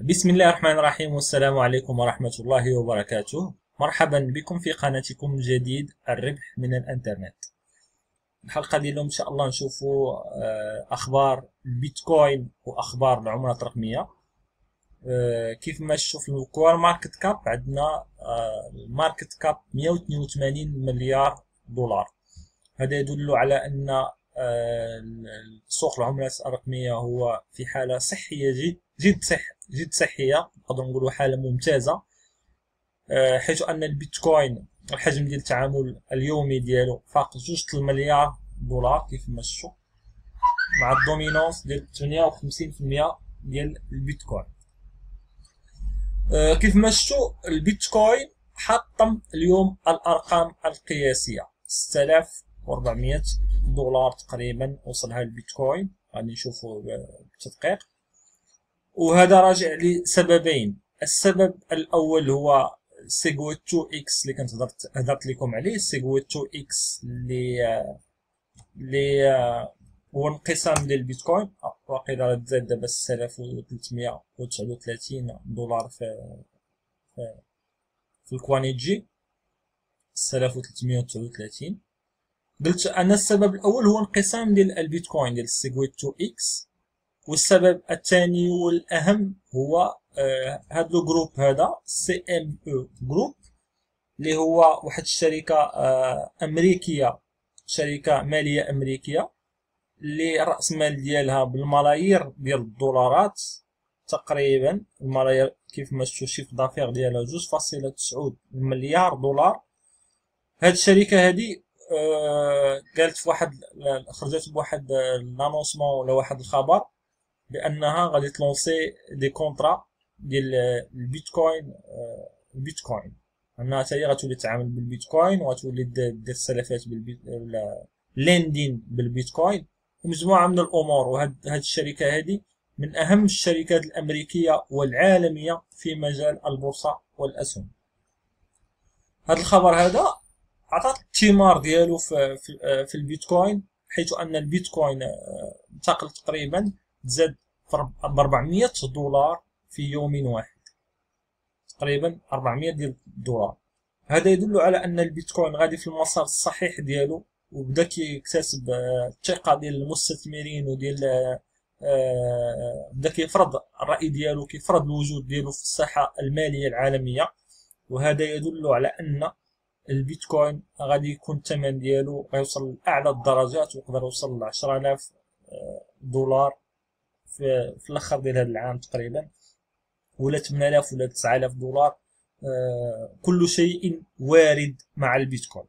بسم الله الرحمن الرحيم والسلام عليكم ورحمة الله وبركاته مرحبا بكم في قناتكم جديد الربح من الانترنت الحلقة ديال اليوم ان شاء الله نشوفوا أخبار البيتكوين واخبار العملات الرقمية كيف ما في ال CoinMarketCap عندنا ال market cap 182 مليار دولار هذا يدل على ان سوق العملات الرقمية هو في حالة صحية جد جد صح جد صحية نقدر نقولوا حالة ممتازة. آه، حيث أن البيتكوين الحجم ديال التعامل اليومي ديالو فاق جوج المليار دولار كيف ما مع الدومينونس ديال 58% ديال البيتكوين. آه، كيف ما البيتكوين حطم اليوم الأرقام القياسية. 6400 دولار تقريبا وصلها البيتكوين. غادي نشوفوا بالتدقيق وهذا راجع لسببين. السبب الأول هو SegWit 2X اللي كنت هضرت هضرت لكم عليه SegWit 2X اللي اللي هو انقسام ديال البيتكوين واقيلا تزاد دابا 6339 دولار في في, في ال Coinigy 6339 قلت أنا السبب الأول هو انقسام ديال البيتكوين ديال ال SegWit 2X. والسبب الثاني والأهم هو آه هذا ال group هذا CME Group اللي هو واحد الشركة آه أمريكية شركة مالية أمريكية اللي رأس مال ديالها بالملايير ديال الدولارات تقريبا الملايير كيف ما شفتوا chiffre d'affaires ديالها جوج فاصلة تسعود مليار دولار. هاد الشركة هادي آه قالت في واحد خرجت بواحد l'annoncement ولا واحد الخبر بأنها غادي ت lancer des contrats ديال البيتكوين البيتكوين. أنها حتى هي غتولي تتعامل بالبيتكوين وغتولي دير السلفات بال lending بالبيتكوين. ومجموعة من الأمور وهاد هاد الشركة هذه من أهم الشركات الأمريكية والعالمية في مجال البورصة والأسهم. هذا الخبر هذا عطات الثمار ديالو في, في, في البيتكوين حيث أن البيتكوين انتقل تقريبا تزاد ب 400 دولار في يوم واحد. تقريبا 400 ديال الدولار. هذا يدل على أن البيتكوين غادي في المسار الصحيح ديالو وبدا كيكتسب الثقة ديال المستثمرين وديال آه، بدا كيفرض الرأي ديالو كيفرض الوجود ديالو في الساحه المالية العالمية. وهذا يدل على أن البيتكوين غادي يكون الثمن ديالو غيوصل لأعلى الدرجات ويقدر يوصل ل 10000 آه، دولار في, في الأخر ديال هذا العام تقريبا. ولا 8000 ولا 9000 دولار آه كل شيء وارد مع البيتكوين.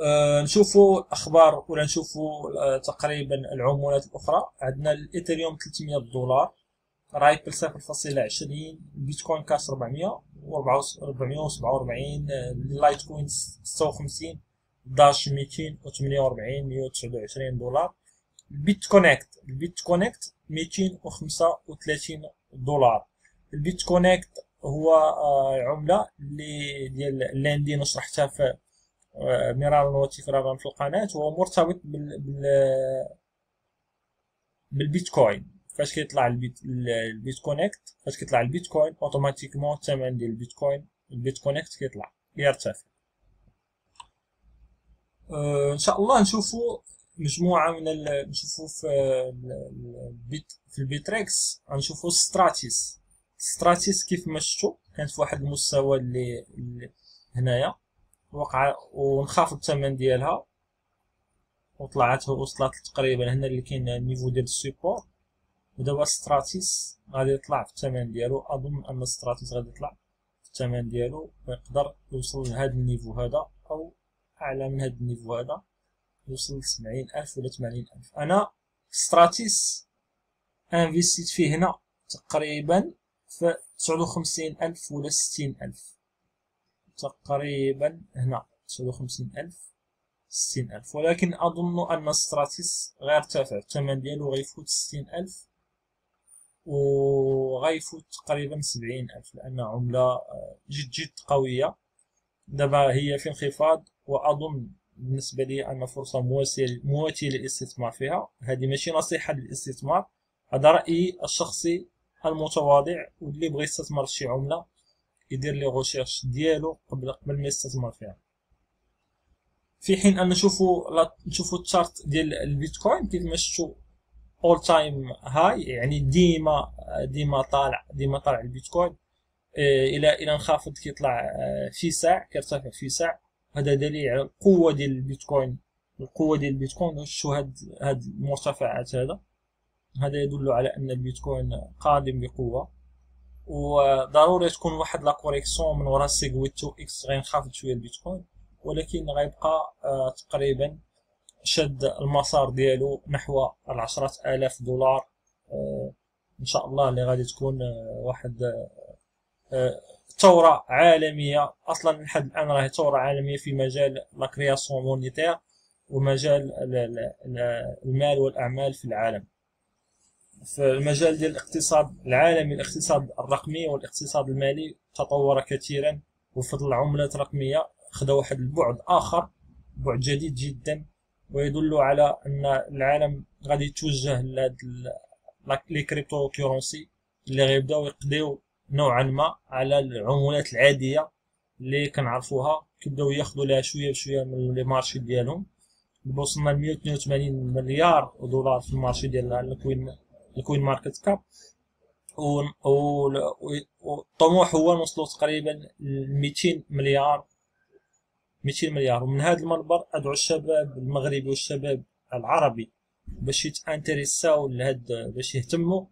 آه نشوفوا الأخبار ولا نشوفوا آه تقريبا العملات الأخرى. عندنا الايثيريوم 300 دولار. Ripple 0.20 ال Bitcoin Cash 400 447 ال Litecoin 56 Dash 248 129 دولار. ال BitConnect ال BitConnect 235 دولار. ال BitConnect هو آه، عملة اللي ديال ال lending شرحتها في آه، مرارا وتكرارا في القناة. هو مرتبط بال, بال بالبيتكوين. فاش كيطلع البيت ال BitConnect فاش كيطلع البيتكوين automatiquement الثمن ديال البيتكوين ال BitConnect كيطلع يرتفع. أه إن شاء الله نشوفوا مجموعة من نشوفوا في البيت في ال Bittrex غنشوفوا Stratis. Stratis كيف ما شفتوا كانت في واحد المستوى اللي, اللي هنايا. وقع انخفاض الثمن ديالها. وطلعت وصلت تقريبا هنا اللي كاين ال niveau ديال ال support. ودابا Stratis غادي يطلع في الثمن ديالو. أظن أن Stratis غادي يطلع في الثمن ديالو. ويقدر يوصل لهذا ال niveau هذا أو أعلى من هذا ال niveau هذا. يوصل لسبعين ألف ولا ثمانين ألف. أنا Stratis investi ت فيه هنا تقريبا في تسعود وخمسين ألف ولا ستين ألف. تقريبا هنا تسعود وخمسين ألف ستين ألف. ولكن أظن أن ستراتيس غيرتفع الثمن ديالو غيفوت ستين ألف وغيفوت تقريبا سبعين ألف لأن عملة آه، جد جد قوية. دابا هي في انخفاض وأظن بالنسبة لي أن فرصة مواتية للاستثمار فيها. هذه ماشي نصيحة للاستثمار. هذا رأيي الشخصي المتواضع واللي بغى يستثمر شي عملة يدير les recherches ديالو قبل قبل ما يستثمر فيها. في حين أن نشوفوا نشوفوا ال chart ديال البيتكوين كيف ما شفتوا all time high يعني ديما ديما طالع ديما طالع البيتكوين. إيه، إلى إلى انخفض كيطلع آه، في ساع كيرتفع في ساع. هذا دليل على القوه ديال البيتكوين. القوة ديال البيتكوين شو هاد هاد المرتفعات هذا؟ هذا يدل على أن البيتكوين قادم بقوة. وضروري تكون واحد la correction من وراء SegWit 2X غينخفض شوية البيتكوين. ولكن غيبقى آه، تقريبا شد المسار ديالو نحو العشرة آلاف دولار. آه، إن شاء الله اللي غادي تكون آه، واحد ثورة عالمية. أصلا لحد الآن راهي ثورة عالمية في مجال la création monétaire ومجال المال والأعمال في العالم. في المجال ديال الاقتصاد العالمي الاقتصاد الرقمي والاقتصاد المالي تطور كثيرا وفضل العملات الرقمية خذا واحد البعد آخر بعد جديد جدا ويدل على أن العالم غادي يتوجه لهاد les crypto currency اللي غيبداو يقضيو نوعا ما على العملات العادية اللي كنعرفوها. كيبداو ياخذوا لها شوية بشوية من les marchés ديالهم. وصلنا ل 182 مليار دولار في ال marché ديال ال Coin ال CoinMarketCap. والطموح هو نوصلوا تقريبا ل 200 مليار 200 مليار. ومن هذا المنبر أدعو الشباب المغربي والشباب العربي باش يتانتريساو لهاد باش يهتموا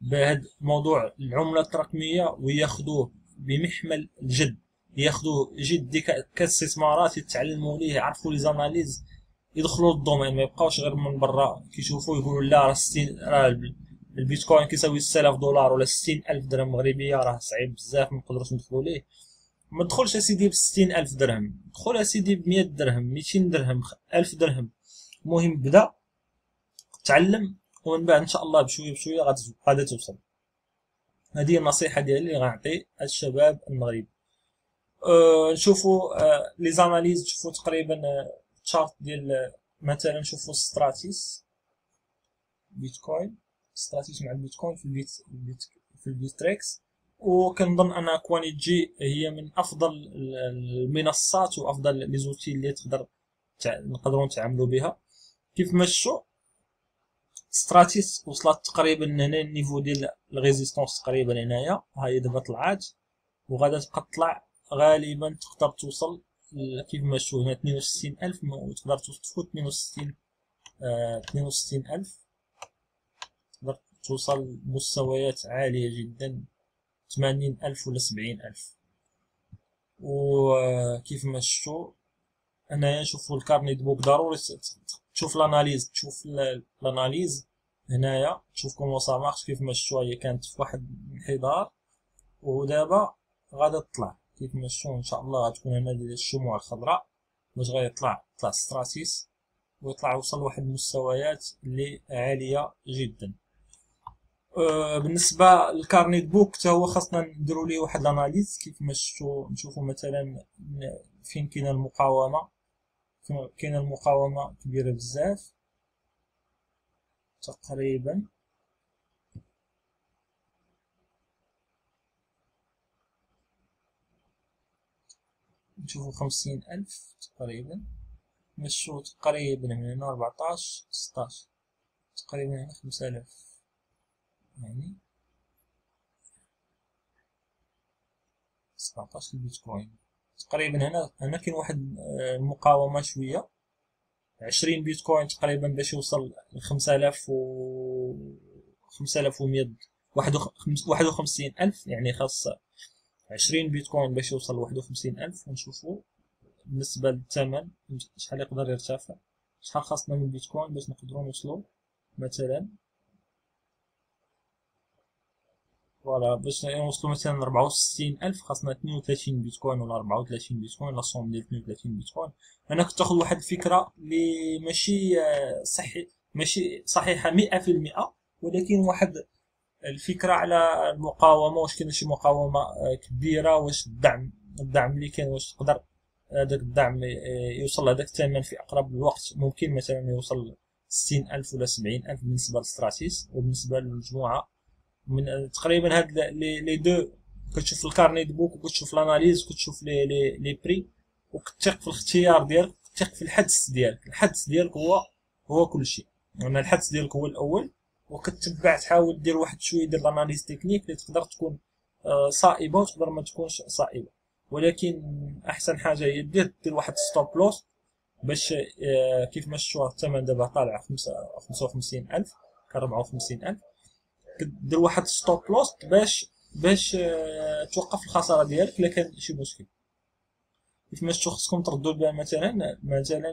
بهذا موضوع العملات الرقميه وياخذوه بمحمل الجد ياخذوه جد كاستثمارات يتعلموا ليه يعرفوا les analyses يدخلوا لل domaine ما يبقاوش غير من برا. كيشوفوا يقولوا لا راه 60 راه البيتكوين كيساوي 6000 دولار ولا 60000 درهم مغربيه راه صعيب بزاف ما نقدروش ندخلوا ليه. ما تدخلش اسيدي ب 60000 درهم دخل اسيدي ب 100 درهم 200 درهم 1000 درهم. المهم بدا تعلم ومن بعد إن شاء الله بشوية بشوية غادي توصل. هذه النصيحة ديالي اللي غنعطي الشباب المغرب. أه نشوفوا أه les analyses تشوفوا تقريبا أه chart ديال مثلا نشوفوا Stratis بيتكوين Stratis مع البيتكوين في البيت, البيت في ال Bittrex. وكنظن أن Coinigy هي من أفضل المنصات وأفضل les outils اللي تقدر نقدروا نتعاملوا بها. كيف ما شفتوا Stratis وصلت تقريبا هنا ال niveau ديال ال résistance تقريبا هنايا هاي دابا طلعات وغادا تبقى تطلع غالبا تقدر توصل كيف ما شفتوا هنا 62000 وتقدر تفوت 62 آه 62000 تقدر توصل لمستويات عالية جدا 80000 ولا 70000 وكيف ما شفتوا هنايا نشوفوا ال carnet book ضروري تشوف ال analyse تشوف ال analyse هنايا تشوف comment ça marche كيف ما شفتوا هي كانت في واحد الانحدار ودابا غادا تطلع. كيف ما شفتوا إن شاء الله غتكون هنا ديال الشموع الخضراء. باش غيطلع طلع Stratis ويطلع وصل لواحد المستويات اللي عالية جدا. أه بالنسبة لل carnet book حتى هو خاصنا نديرو ليه واحد ال analyse كيف ما شفتوا نشوفوا مثلا فين كاينة المقاومة. كاينة المقاومة كبيرة بزاف تقريبا. نشوفو خمسين ألف تقريبا. نشوفو تقريبا من هنا أربعتاش ستاش. تقريبا هنا خمسة آلاف يعني سبعتاش البيتكوين. تقريبا هنا هنا كاين واحد آه، شوية. عشرين بيتكوين تقريبا باش يوصل لخمسة آلاف و خمسة آلاف ومية واحد وخمسين ألف يعني خاص عشرين بيتكوين باش يوصل لواحد وخمسين ألف. ونشوفو بالنسبة للثمن شحال يقدر يرتفع شحال خاصنا من بيتكوين باش نقدرو نوصلو مثلا voilà باش نوصلو مثلا لربعة وستين ألف خاصنا اثنين وثلاثين بيتكوين ولا ربعة وثلاثين بيتكوين la somme ديال اثنين وثلاثين بيتكوين. أنا كنت تاخد واحد الفكرة لي ماشي آه، صحي ماشي في المئة ولكن واحد الفكرة على المقاومة واش كاين شي مقاومة آه، كبيرة واش الدعم الدعم اللي كاين واش تقدر هذاك الدعم آه، يوصل لهذاك الثمن في أقرب الوقت. ممكن مثلا يوصل ستين ألف ولا سبعين ألف بالنسبة لل Stratis وبالنسبة للمجموعة. من تقريبا هاد les deux كتشوف ال carnet de book وكتشوف ال analyse وكتشوف لي لي لي بري وكتثق في الاختيار ديالك كتثق في الحدس ديالك. الحدس ديالك هو هو كل شيء. يعني الحدس ديالك هو الأول وكتبع تحاول دير واحد شوية ديال ال analyse technique اللي تقدر تكون آه، صائبة وتقدر ما تكونش صائبة. ولكن أحسن حاجة هي دير دير واحد stop loss باش آه، كيف ما شفتوا الثمن دابا طالع 55000 ك 54000 كدير واحد stop loss باش باش آه، توقف الخسارة ديالك إلا كان شي مشكل. كيف ما شفتوا خصكم تردوا البال مثلا مثلا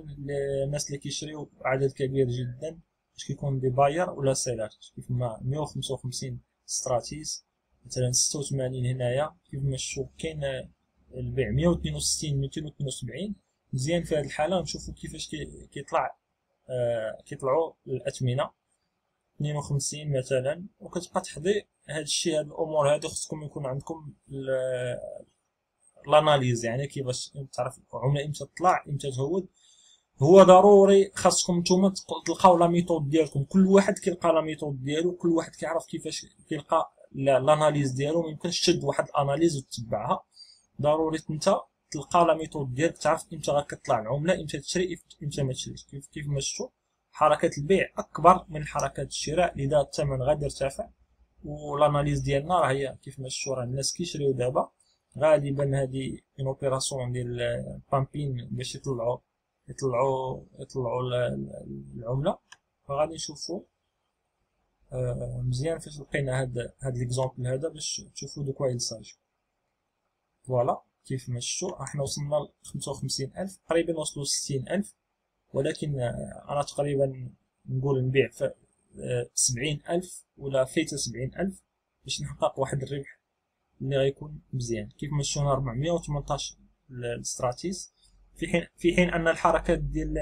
الناس اللي كيشريو عدد كبير جدا باش كيكون des buyers ولا seller. كيف ما 155 Stratis مثلا 86 هنايا. كيف ما شفتوا كاين البيع 162 272 مزيان في هذه الحالة نشوفوا كيفاش كيطلع آه كيطلعوا الأثمنة. 52 مثلا وكتبقى تحضي هذا الشيء هاد الأمور هادو خصكم يكون عندكم ال analyse يعني كيفاش تعرف العمله إمتى تطلع إمتى تهود. هو ضروري خاصكم نتوما تلقاو la méthode ديالكم. كل واحد كيلقى la méthode ديالو كل واحد كيعرف كيفاش كيلقى ال analyse ديالو. ما يمكنش تشد واحد ال analyse وتتبعها. ضروري انت تلقى la méthode ديالك تعرف إمتى غتطلع العملة إمتى تشري إمتى ما تشريش. كيف كيف ما شفتوا. حركة البيع أكبر من حركة الشراء لذا الثمن غادي يرتفع وال analyse ديالنا راه هي كيف ما شفتوا الناس كيشريو دابا. غالبا هذه une opération ديال pumping باش يطلعوا يطلعوا يطلعوا العملة. فغادي نشوفوا آه، مزيان فاش لقينا هاد هاد l'exemple هذا باش تشوفوا de quoi il s'agit voilà كيف ما شفتوا إحنا وصلنا ل 55000 تقريبا وصلوا 60000 ولكن أنا تقريبا نقول نبيع 70000 آه، ولا فايتة 70000 باش نحقق واحد الربح اللي غيكون مزيان. كيف شفتوا 418 ال Stratis في حين في حين أن الحركات ديال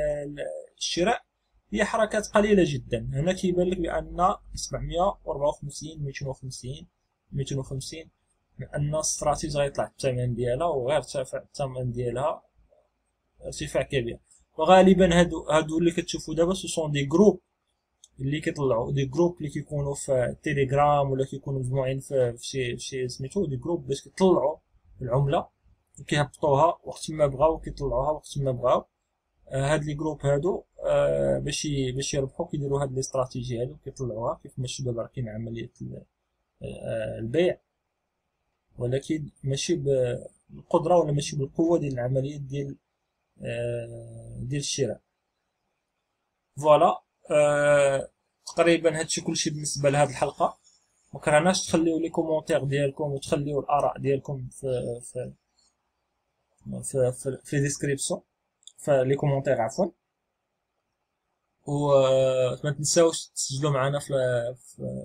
الشراء هي حركات قليلة جدا. هنا كيبان لك بأن 754 250 250 لأن ال Stratis غيطلع الثمن ديالها وغير ارتفع الثمن ديالها. ارتفاع كبير. وغالبا هادو هادو اللي كتشوفوا دابا ce sont des groupes اللي كيطلعوا des groupes اللي كيكونوا في تيليجرام ولا كيكونوا مجموعين في شي في سميتو des groupes باش كيطلعوا العملة. كيهبطوها وقت ما بغاو كيطلعوها وقت ما بغاو. آه هاد les groupes هادو آه باش باش يربحوا كيديروا هاد الاستراتيجي هادو كيطلعوها كيف ما شفتوا دابا كاين عمليه آه البيع. ولكن ماشي بالقدره ولا ماشي بالقوة ديال العملية ديال ديال الشراء. voilà آه تقريبا هادشي كلشي بالنسبة لهاد الحلقة. ما كرهناش تخليو les commentaires ديالكم وتخليو الآراء ديالكم في في في في, في description في les commentaires عفوا. و ما تنساوش تسجلوا معنا في,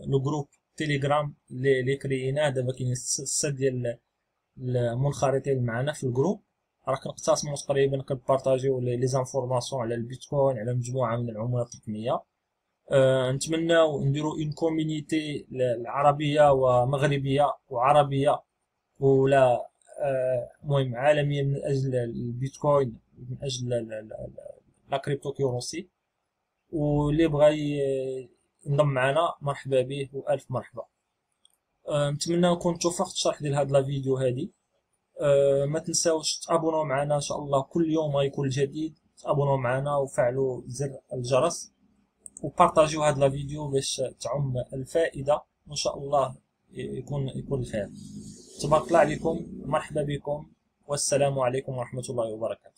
le groupe Telegram اللي كريناه دابا كاين ستة ديال المنخرطين معنا في ال groupe راه كنقتسموا تقريبا كنبارطاجيو les informations على البيتكوين على مجموعة من العملات الرقميه أه نتمناو نديرو une community العربية ومغربية وعربية ولا المهم عالميا من أجل البيتكوين من أجل la crypto currency واللي بغى ينضم معنا مرحبا به وألف مرحبا. أه، نتمنى نكون توفقت الشرح ديال هاد la vidéo هادي. أه، ما تنساوش تابوناو معنا إن شاء الله كل يوم غيكون جديد. تابوناو معنا وفعلوا زر الجرس وبارطاجيو هاد la vidéo باش تعم الفائدة. وإن شاء الله يكون يكون الخير. تبارك الله عليكم. مرحبا بكم. والسلام عليكم ورحمة الله وبركاته.